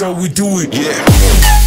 how we do it. Yeah.